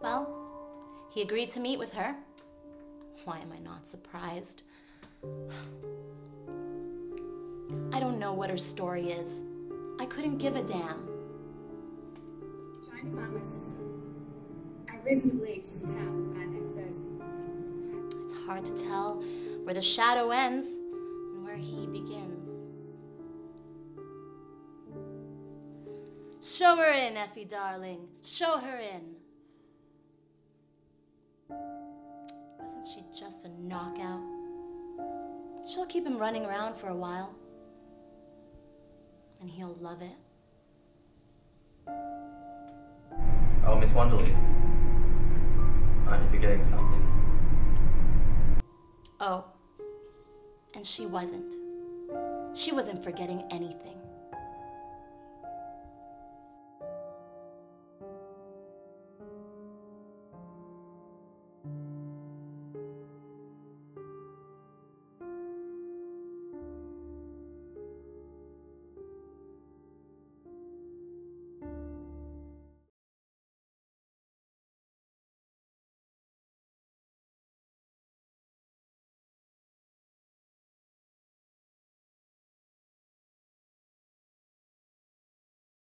Well, he agreed to meet with her. Why am I not surprised? I don't know what her story is. I couldn't give a damn. Trying to find my sister. I reasonably believe she's in town by next Thursday. It's hard to tell where the shadow ends and where he begins. Show her in, Effie darling. Show her in. Wasn't she just a knockout? She'll keep him running around for a while. And he'll love it. Oh, Miss Wonderly. Aren't you forgetting something? Oh, and she wasn't. She wasn't forgetting anything.